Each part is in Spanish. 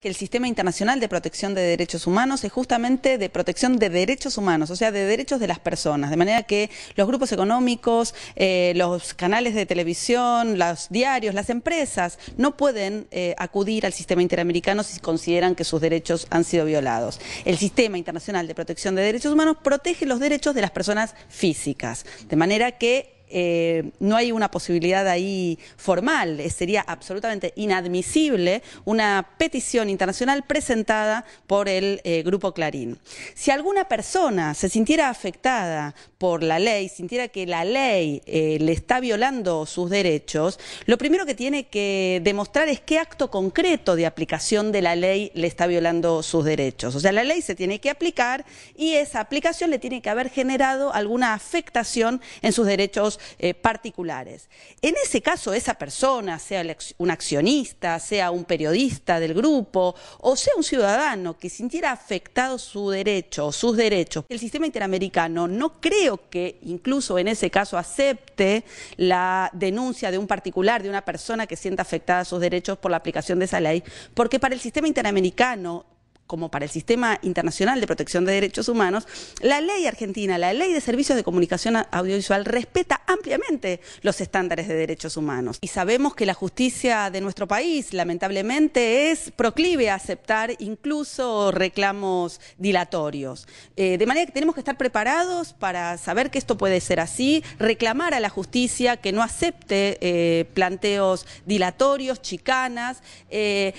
que el sistema internacional de protección de derechos humanos es justamente de protección de derechos humanos, o sea, de derechos de las personas, de manera que los grupos económicos, eh, los canales de televisión, los diarios, las empresas no pueden eh, acudir al sistema interamericano si consideran que sus derechos han sido violados. El sistema internacional de protección de derechos humanos protege los derechos de las personas físicas, de manera que eh, no hay una posibilidad ahí formal, eh, sería absolutamente inadmisible una petición internacional presentada por el eh, Grupo Clarín. Si alguna persona se sintiera afectada por la ley, sintiera que la ley le está violando sus derechos, lo primero que tiene que demostrar es qué acto concreto de aplicación de la ley le está violando sus derechos. O sea, la ley se tiene que aplicar y esa aplicación le tiene que haber generado alguna afectación en sus derechos eh, particulares. En ese caso, esa persona, sea un accionista, sea un periodista del grupo o sea un ciudadano que sintiera afectado su derecho o sus derechos, el sistema interamericano no creo que incluso en ese caso acepte la denuncia de un particular, de una persona que sienta afectada sus derechos por la aplicación de esa ley, porque para el sistema interamericano como para el Sistema Internacional de Protección de Derechos Humanos, la ley argentina, la ley de servicios de comunicación audiovisual, respeta ampliamente los estándares de derechos humanos. Y sabemos que la justicia de nuestro país, lamentablemente, es proclive a aceptar incluso reclamos dilatorios. Eh, de manera que tenemos que estar preparados para saber que esto puede ser así, reclamar a la justicia que no acepte eh, planteos dilatorios, chicanas. Eh,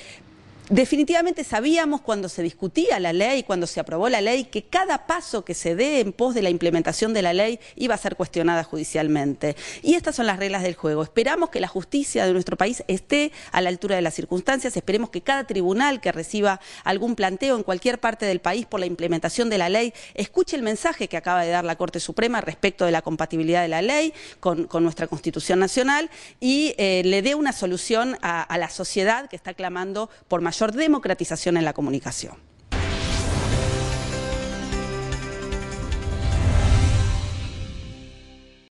Definitivamente sabíamos cuando se discutía la ley, cuando se aprobó la ley, que cada paso que se dé en pos de la implementación de la ley iba a ser cuestionada judicialmente. Y estas son las reglas del juego. Esperamos que la justicia de nuestro país esté a la altura de las circunstancias, esperemos que cada tribunal que reciba algún planteo en cualquier parte del país por la implementación de la ley escuche el mensaje que acaba de dar la Corte Suprema respecto de la compatibilidad de la ley con, nuestra Constitución Nacional y eh, le dé una solución a la sociedad que está clamando por mayor democratización en la comunicación.